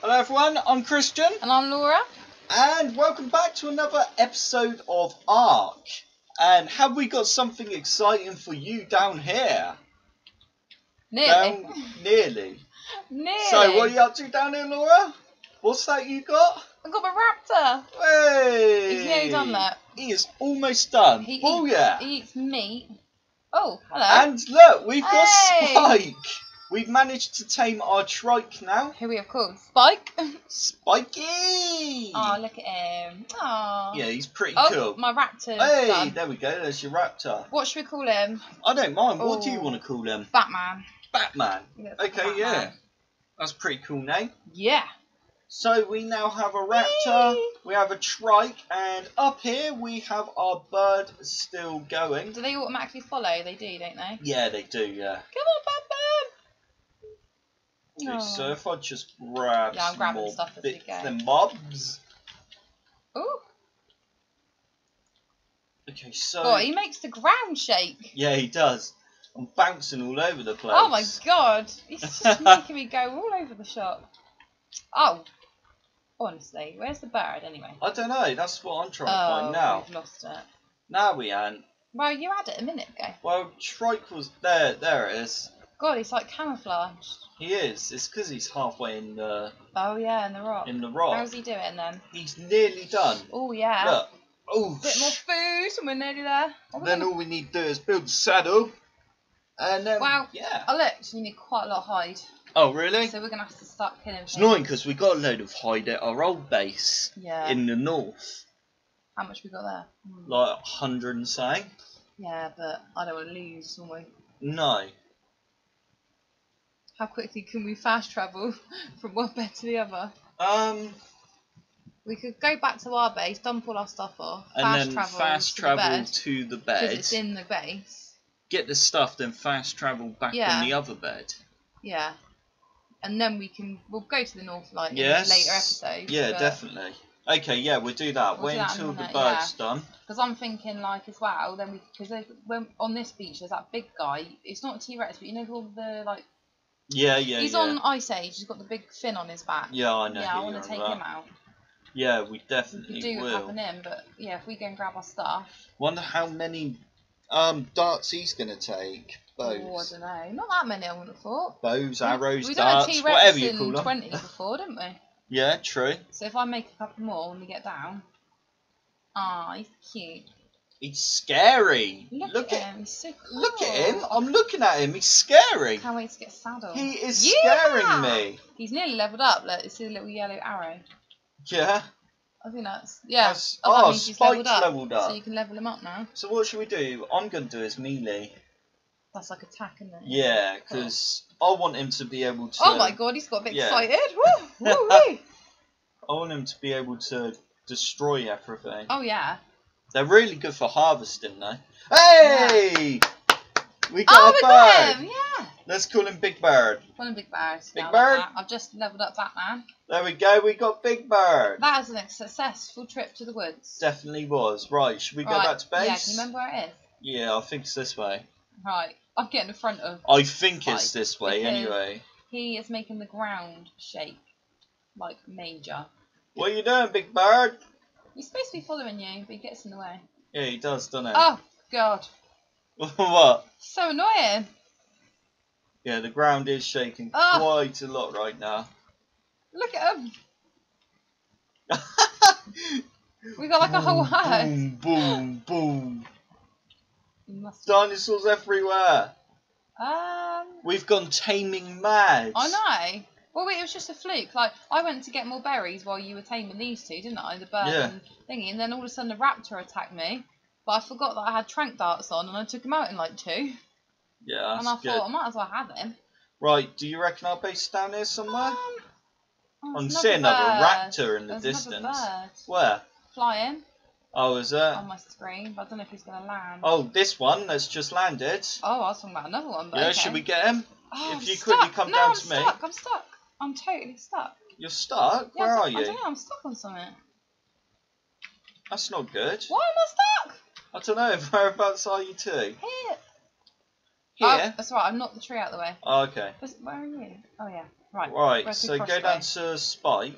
Hello everyone, I'm Christian, And I'm Laura. and welcome back to another episode of Ark. And have we got something exciting for you down here? Nearly. Down nearly. Nearly. So what are you up to down here, Laura? What's that you got? I got my raptor. Hey! He's nearly done that. He is almost done. He oh eats, yeah. He eats meat. Oh, hello. And look, we've got Spike. We've managed to tame our trike now. Who we have called? Spike. Spiky! oh, look at him. Oh. Yeah, he's pretty Oh, cool. my raptor. Hey, done. there we go. There's your raptor. What should we call him? I don't mind. What do you want to call him? Batman. Batman. Yes, Okay, Batman. yeah. That's a pretty cool name. Yeah. So we now have a raptor, Whee! we have a trike, and up here we have our bird still going. Do they automatically follow? They do, don't they? Yeah, they do, yeah. Come on, Batman. Okay, Oh. so if I just grab Yeah, I'm grabbing more stuff bits and bobs. Ooh. Okay, so God, he makes the ground shake. yeah, he does. I'm bouncing all over the place. Oh my god. He's just making me go all over the shop. Oh. Honestly, where's the bird anyway? I don't know. That's what I'm trying to oh, find now. we've lost it. Now we ain't. Well, you had it a minute ago. Well, Trike was there. There it is. God, he's like camouflaged. He is. It's because he's halfway in the Oh yeah, in the rock. in the rock. How's he doing then? He's nearly done. Oh yeah. Look. Oh. Bit more food, and we're nearly there. We're Then all we need to do is build the saddle. And then Wow. yeah. Oh look, so you need quite a lot of hide. Oh really? So we're gonna have to start killing. It's things. annoying because we got a load of hide at our old base Yeah. in the north, How much we got there? Hmm. like a hundred and something. Yeah, but I don't want to lose, will we? No. How quickly can we fast travel from one bed to the other? Um, We could go back to our base, dump all our stuff off, and fast then travel fast to travel the bed to the it's in the base. get the stuff, then fast travel back Yeah. on the other bed. Yeah, and then we can we'll go to the north like Yes. in later episodes. Yeah, definitely. Okay, yeah, we'll do that. We'll Wait do that until in a the minute, bird's done. Because I'm thinking like as well. Then we because when on this beach there's that big guy. It's not a T Rex, but you know all the like. Yeah, yeah, he's yeah. on Ice Age. He's got the big fin on his back. Yeah, I know. yeah, I want to take on him out. Yeah, we We definitely could do will. having him, but yeah, if we go and grab our stuff. Wonder how many um darts he's gonna take. Oh, I don't know. Not that many, I wouldn't have thought. bows, arrows, we done a darts, T-Rex whatever you call them. 20 before, didn't we? Yeah, true. So if I make a couple more when we get down. Ah, he's cute. He's scary. Look, Look at him, he's so cool. look at him. I'm looking at him. He's scary. Can't wait to get saddled. He is Yeah! scaring me. He's nearly leveled up. Look, it's a little yellow arrow. Yeah. I think that's yeah. That's- oh, that oh, means he's Spike's leveled up, leveled up. So you can level him up now. So what should we do? I'm gonna do his melee. That's like attack, isn't it? Yeah, Cool. because I want him to be able to. Oh my god, he's got a bit Yeah. excited. Woo, woo. I want him to be able to destroy everything. Oh yeah. They're really good for harvesting, though. Hey! We got Oh, a we bird. got him. Yeah. Let's call him Big Bird. One of Big Bird. Big Now, Bird? I've just leveled up Batman. There we go. We got Big Bird. That was a successful trip to the woods. Definitely was. Right, should we go back to base? Yeah, can you remember where it is? Yeah, I think it's this way. Right. I'm getting in front of. I think it's this way anyway. He is making the ground shake, like major. What are you doing, Big Bird? He's supposed to be following you, but he gets in the way. Yeah, he does, doesn't he? Oh God, what? so annoying. Yeah, the ground is shaking Oh. quite a lot right now. Look at him. We got like a whole herd. Boom, boom, boom. Dinosaurs everywhere. Um, We've gone taming mad. I know. Well, wait, it was just a fluke. Like I went to get more berries while you were taming these two, didn't I? The bird Yeah. and thingy, and then all of a sudden the raptor attacked me. But I forgot that I had trank darts on, and I took him out in like two. Yeah, and I good. thought I might as well have him. Right, do you reckon our base is down here somewhere? Um, oh, I'm seeing another raptor in the There's distance. Where? flying Oh, is it? on my screen, but I don't know if he's gonna land. Oh, this one that's just landed. Oh, I was talking about another one. But yeah, okay. should we get him? Oh, if I'm you quickly come no, down I'm to me. stuck. I'm stuck. I'm totally stuck. You're stuck? Yeah, Where I'm are stuck- I don't know. I'm stuck on something. That's not good. Why am I stuck? I don't know. Whereabouts are you two? Here. Here? Oh, that's right. I've knocked the tree out of the way. Oh, okay. Where are you? Oh yeah. Right. Right, so go down to Spike,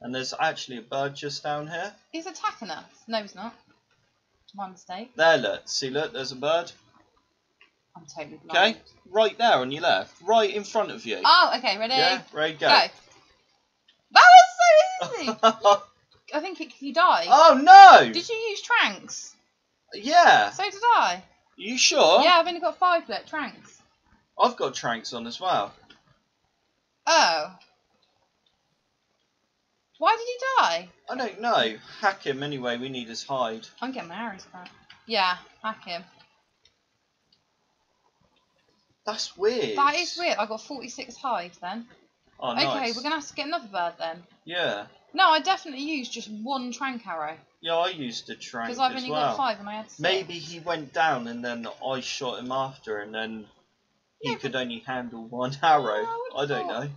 and there's actually a bird just down here. He's attacking us. No, he's not. My mistake. There, look. See, look, there's a bird. I'm totally Okay, right there on your left, right in front of you. Oh, okay, ready? yeah, ready, go. Go. That was so easy. I think it, you died. oh no! Did you use tranks? Yeah. So did I. you sure? Yeah, I've only got five left tranks. I've got tranks on as well. Oh. Why did he die? I don't know. Hack him anyway. We need his hide. I'm getting my arrows back. Yeah, hack him. That's weird. That is weird. I got 46 hives then. Oh, nice. Okay, we're gonna have to get another bird then. Yeah. No, I definitely used just one trank arrow Yeah, I used a trank because I've only well. got five and I had six. Maybe he went down and then I shot him after, and then he Yeah, could only handle one arrow. I I don't thought- know.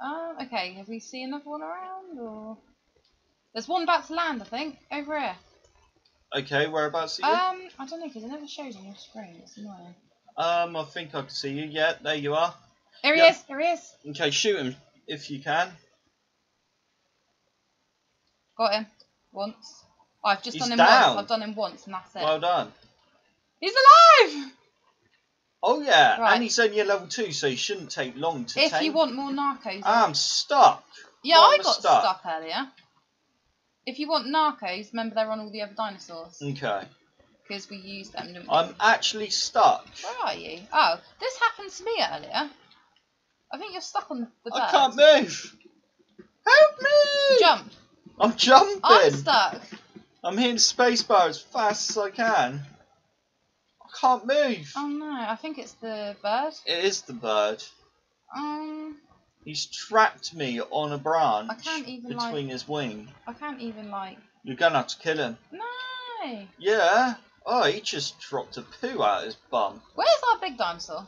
Um, okay, have we seen another one around or? There's one about to land, I think, over here. Okay, whereabouts are you? Um, I don't know because it never shows on your screen. It's annoying. Um, I think I can see you. Yeah, there you are. There he Yeah. is. There he is. Okay, shoot him if you can. Got him once. I've just He's done him down. once. I've done him once, and that's it. Well done. He's alive. Oh yeah, Right. and he's only a level two, so he shouldn't take long to If tame. you want more narcos, I'm stuck. yeah, why I am I got stuck? stuck earlier. If you want narcos, remember they're on all the other dinosaurs Okay, because we used them. I'm actually stuck. Where are you? Oh, this happened to me earlier. I think you're stuck on the, bird. I can't move. Help me! Jump. I'm jumping. I'm stuck. I'm hitting spacebar as fast as I can. I can't move. Oh no, I think it's the bird. It is the bird. Um, He's trapped me on a branch I can't even, between his wing. I can't even like. You're gonna have to kill him. No. Yeah. Oh, he just dropped a poo out his bum. Where's our big dinosaur?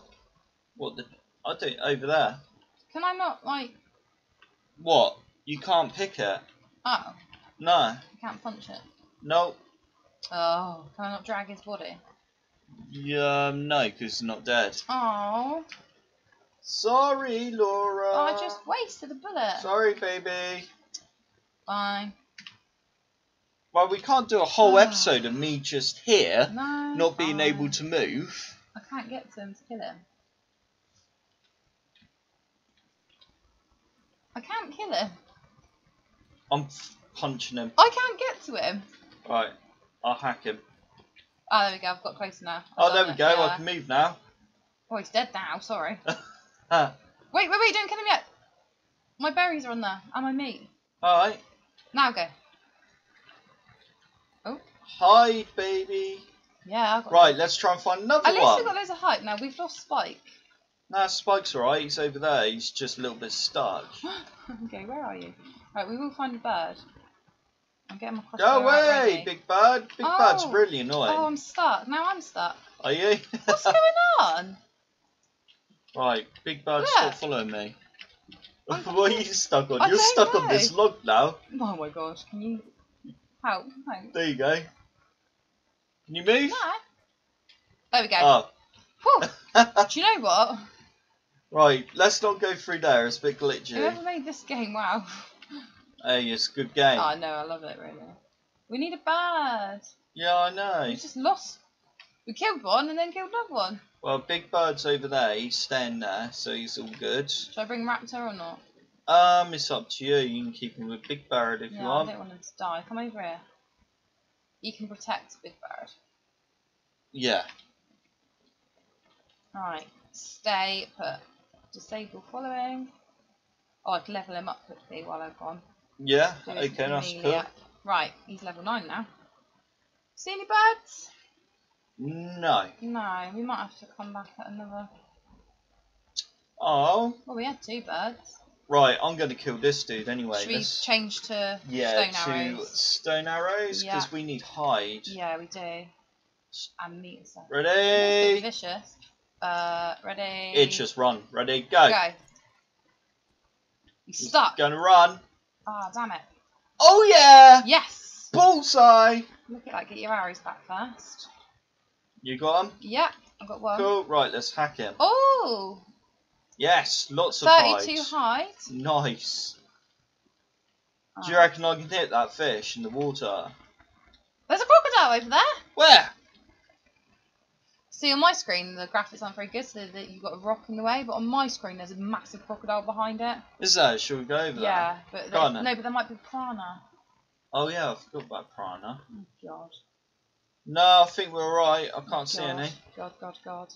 What the? I don't. Over there. Can I not like? What? You can't pick it. Oh, No. I can't punch it. No. Oh, can I not drag his body? Yeah, no, because he's not dead. Oh, Sorry, Laura. Oh, I just wasted a bullet. Sorry, baby. Fine. Well, we can't do a whole Ah. episode of me just here, No. not being fine. able to move. I can't get to him to kill him. I can't kill him. I'm f- punching him. I can't get to him. Right, I'll hack him. Oh, there we go. I've got close now. Oh, I've there done we it, go. I yeah. can move now. Oh, he's dead now. Sorry. Ah, Wait, wait, wait! Don't kill him yet. My berries are on there, and my meat. All right. Now go. Hide, baby. Yeah. Right, let's try and find another At least one. we've got loads of hype. Now we've lost Spike. No, Spike's alright. He's over there. He's just a little bit stuck. okay, where are you? Right, we will find a bird. I'm getting my crossbow Go away. Big Bird. Big Bird's Oh. really annoying. Oh, I'm stuck. Now I'm stuck. Are you? What's going on? right, Big Bird, Where? stop following me. What are you stuck on? I You're stuck on this log now. Oh my gosh, can you help? Help. There you go. Can you move? No. There we go. Oh. Whew. Do you know what? right, let's not go through there. It's a bit glitchy. Whoever made this game, wow. Hey, it's a good game. Oh no, I love it really. We need a bird. yeah, I know. We just lost. We killed one and then killed another one. Well, Big Bird's over there. He's staying there, so he's all good. Should I bring Raptor or not? Um, it's up to you. You can keep him with Big Bird if yeah, you want. I don't want him to die. Come over here. You can protect Big Bird. Yeah. Right, stay put. Disable following. Oh, I'd level him up quickly while I've gone. Yeah. Do Okay, that's cool. up. Right, he's level 9 now. See any birds? No. No, we might have to come back at another. Oh. Well, we had two birds. Right, I'm going to kill this dude anyway. Should we Let's- change to yeah, stone to arrows? stone arrows because Yeah. we need hide. Yeah, we do. And meat and stuff. It's a bit Ready? vicious. Uh, ready? It just run. Ready? Go. Go. He's stuck. Gonna run. Ah, damn it. Oh yeah! Yes! Bullseye! Look at that. Get your arrows back first. You got him? Yeah, I've got one. Cool. Right, let's hack him. Oh! Yes, lots of hides. 32 height. Nice. Do you Oh. reckon I can hit that fish in the water? There's a crocodile over there. Where? See, on my screen, the graphics aren't very good, so that you've got a rock in the way. But on my screen, there's a massive crocodile behind it. Is there? Shall we go over there? Yeah, but there- no, but there might be piranha. Oh yeah, I forgot about piranha. Oh God. No, I think we're alright. I can't see God, any. God, God, God.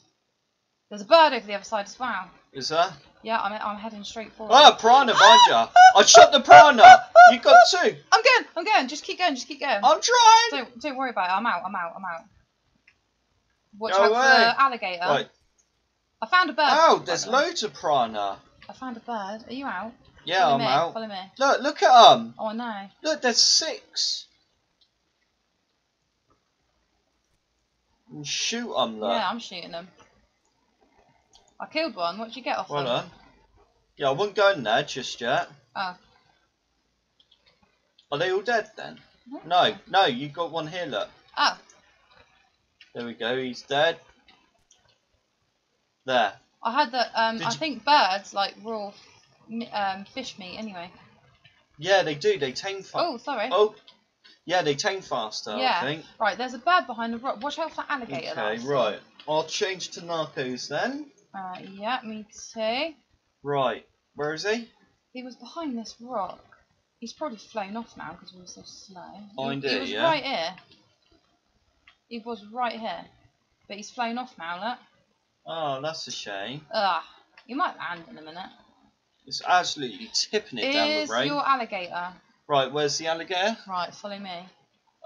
There's a bird over the other side as well. Is there? Yeah, I'm, I'm heading straight forward. Ah, piranha behind you. I shot the piranha. You got two. I'm going, I'm going. Just keep going, just keep going. I'm trying. Don't, don't worry about it. I'm out, I'm out, I'm out. Watch Go out away. for the alligator. Right. I found a bird. Oh, there's loads of piranha. I found a bird. Are you out? Yeah, Follow I'm me, out. Follow me. Look, look at them. Oh, no. Look, there's six. And shoot them, look. Yeah, I'm shooting them. I killed one. What'd you get off Well done. Yeah, I wouldn't go in there just yet. Oh. Are they all dead then? No, no, you got one here, look. Oh, There we go, he's dead. There. I had the. Um, Did I you- think birds like raw um, fish meat. Anyway. Yeah, they do, they tame fast. Oh, sorry. Oh, yeah, they tame faster, Yeah. I think. Right, there's a bird behind the rock. Watch out for that alligator. Okay, right. I'll change to Narcos then. Uh, yeah, me too. Right. Where is he? He was behind this rock. He's probably flown off now because we were so slow. Behind he, he was yeah? right here. He was right here. But he's flown off now, look. Oh, that's a shame. Ugh. He might land in a minute. It's absolutely tipping it down Is the rain. your alligator? Right, where's the alligator? Right, follow me.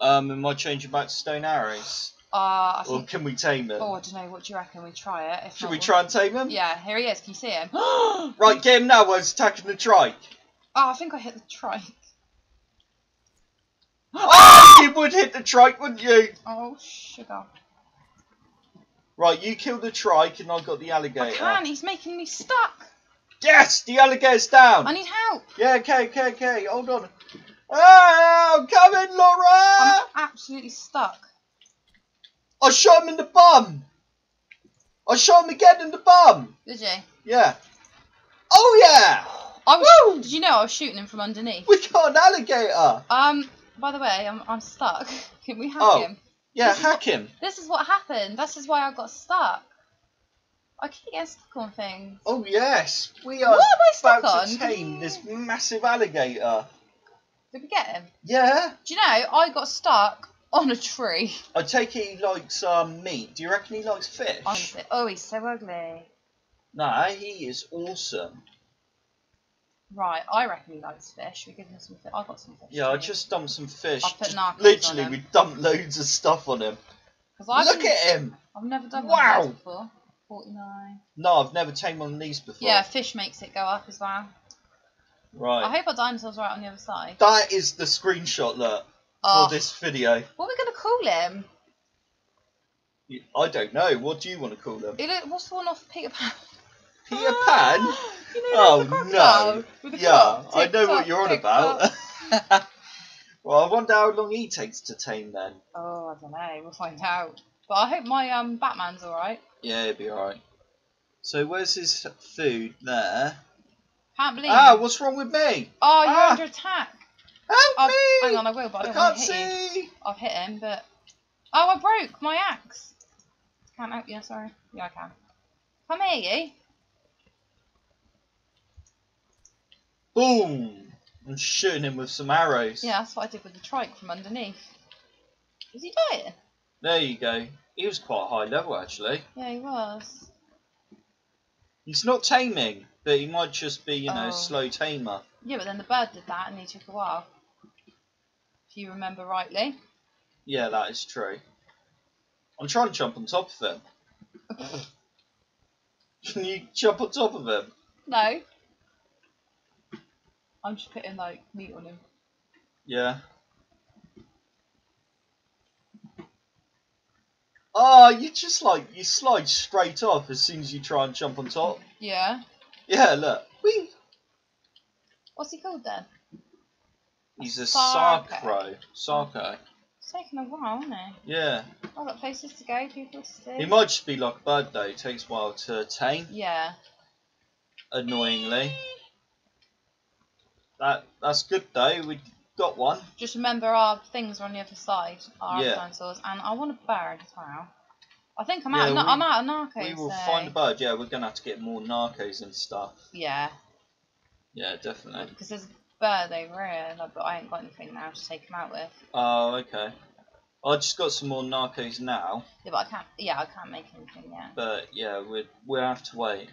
Um, am I changing back to stone arrows? Uh, I Or think. can we tame him? Oh, I don't know. What do you reckon? We try it. If Should not, we try and tame him? Yeah, here he is. Can you see him? Right, get him now while he's attacking the trike. Oh, I think I hit the trike. oh, you would hit the trike, wouldn't you? Oh, sugar. Right, you killed the trike and I got the alligator. I can. He's making me stuck. Yes, the alligator's down. I need help. Yeah, okay, okay, okay. Hold on. Oh, I'm coming, Laura. I'm absolutely stuck. I shot him in the bum. I shot him again in the bum. Did you? Yeah. Oh yeah. I was. Woo! Did you know I was shooting him from underneath? We got an alligator. Um. By the way, I'm I'm stuck. Can we hack Oh. him? Yeah, This is hack him. This is what happened. This is why I got stuck. I keep getting stuck on things. Oh yes, we are What am I stuck about on? to tame this massive alligator. Did we get him? Yeah. Do you know I got stuck on a tree? I take it he likes um, meat. Do you reckon he likes fish? Honestly. Oh, he's so ugly. No, he is awesome. Right, I reckon he likes fish. We give him some fish. I've got some fish. Yeah, I just dumped some fish. I'll put narcos Literally, on him. we dumped loads of stuff on him. Look at him. I've never done Wow. one before. Forty-nine. No, I've never tamed one of these before. Yeah, fish makes it go up as well. Right. I hope our dinosaur's are right on the other side. That is the screenshot, look, Oh, for this video. what are we gonna call him? I don't know. What do you want to call them? He look- What's the one off Peter Pan? Peter Pan? you know, Oh, the crocodile no. with the Yeah, clock. I know what you're on about. well, I wonder how long he takes to tame then. Oh, I don't know. We'll find out. But I hope my um Batman's all right. Yeah, he'll be alright. So where's his food? There. Can't believe. Ah, what's wrong with me? oh, you're ah. under attack. Help Oh, me! hang on, I will, but I I can't to hit you. see. I've hit him, but oh, I broke my axe. Can't help you. Sorry. Yeah, I can. Come here, you. Boom! I'm shooting him with some arrows. Yeah, that's what I did with the trike from underneath. Is he dying? There you go. He was quite high level actually. Yeah, he was. He's not taming, but he might just be, you know, Oh. slow tamer. Yeah, but then the bird did that, and he took a while. If you remember rightly. Yeah, that is true. I'm trying to jump on top of him. Can you jump on top of him? No. I'm just putting like meat on him. Yeah. Oh, you just like you slide straight off as soon as you try and jump on top. Yeah. Yeah, look. Whee! What's he called then? He's a Sarco. Sarcro. Sarco. It's taken a while, hasn't it? Yeah. I've got places to go, people to see. He might just be like a bird though. It takes a while to tame. Yeah. annoyingly. That that's good though. We got one. Just remember our things are on the other side, our Yeah. dinosaurs, and I want a bird as well. I think I'm Yeah, out. of, we- I'm out of narcos. we will so- find a bird. Yeah, we're gonna have to get more narcos and stuff. Yeah, Yeah, definitely. because there's bird over here, like, but I ain't got anything now to take him out with. Oh, okay. I just got some more narcos now, Yeah, but I can't. Yeah, I can't make anything yet. but yeah, we we'll have to wait.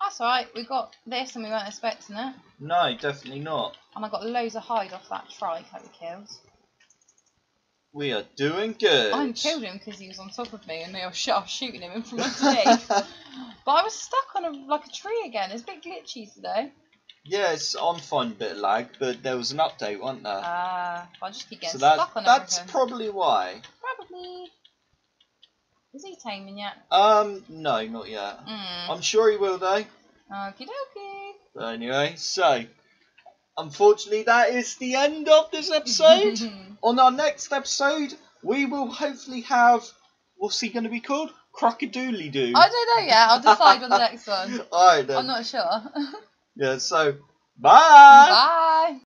That's alright. We got this, and we weren't expecting it. No, definitely not. And I got loads of hide off that trike that we killed. We are doing good. I killed him because he was on top of me, and I was, sh- I was shooting him from underneath. but I was stuck on a like a tree again. It's a bit glitchy today. Yes, I'm finding a bit of lag, but there was an update, wasn't there? Uh, I just keep so getting that stuck on that's everything. probably why. Probably. Is he taming yet? Um, no, not yet. Mm. I'm sure he will though. Okie dokie. But anyway, so unfortunately, that is the end of this episode. On our next episode, we will hopefully have what's he going to be called? Crocodooly Doo. I don't know yet. I'll decide on the next one. Right then. I'm not sure. Yeah. So, bye. Bye.